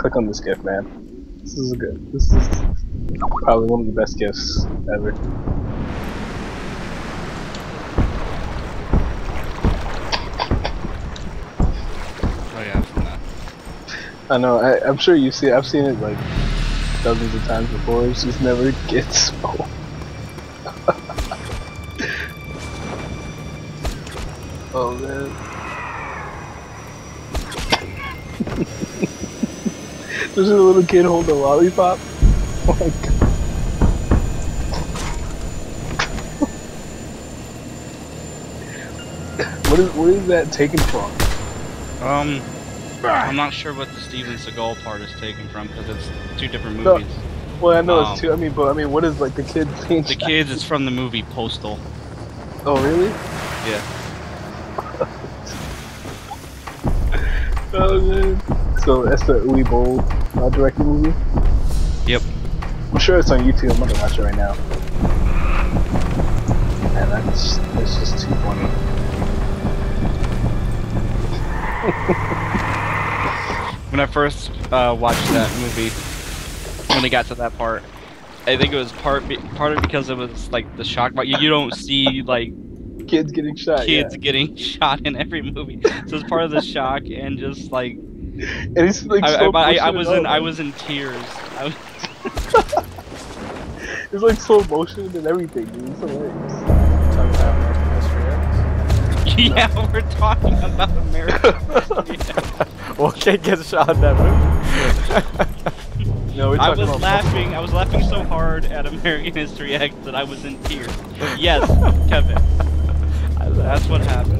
click on this gift, man. This is a good. This is probably one of the best gifts ever. Oh yeah, from that. I know. I, I'm sure you see. I've seen it like dozens of times before. It just never gets old. oh man. There's a little kid holding a lollipop. Oh my god. what is what is that taken from? Um, I'm not sure what the Steven Seagal part is taken from because it's two different No, movies. Well, I know Um, it's two. I mean, but I mean, what is like the kid being The kids is from the movie Postal. Oh, really? Yeah. Oh man. So that's the Uwe Boll uh, directed movie. Yep. I'm sure it's on YouTube. I'm gonna watch it right now. Man, that's that's just too funny. When I first uh, watched that movie, when it got to that part, I think it was part be- part of because it was like the shock. But you, you don't see like Kids getting shot. kids getting shot in every movie, so it's part of the shock and just like Yeah. And it's like I, slow I, I, I was in I was in tears. I was, It's like slow motion and everything, dude. It's hilarious. Talking about American History X. yeah, we're talking about America. Well, kid gets shot in that movie. No, we're I was about laughing. I was laughing so hard at American History X that I was in tears. Yes, Kevin. That's what happened.